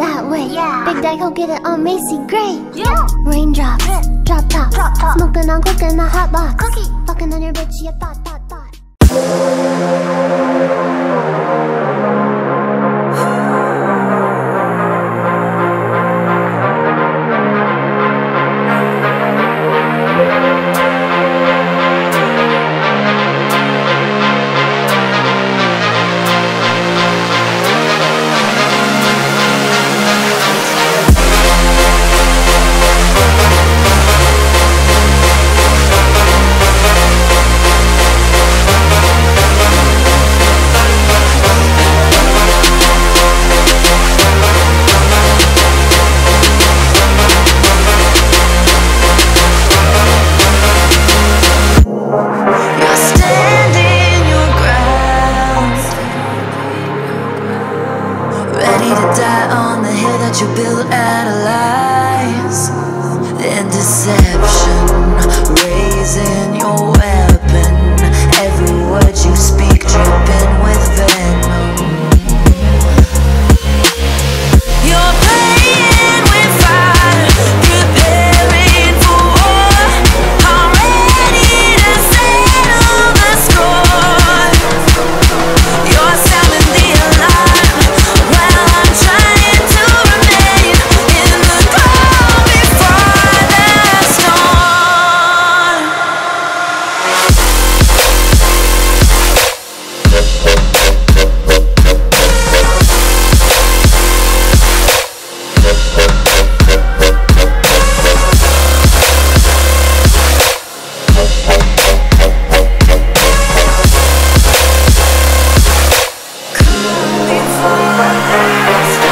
out that way. Yeah. Big Daddy, go get it on Macy Gray. Yeah. Raindrops, drop top, Drop top. smoking on cooking the hot box. Cookie. Fucking on your bitch, you thought, thought, thought. perception, raising your awareness. lost.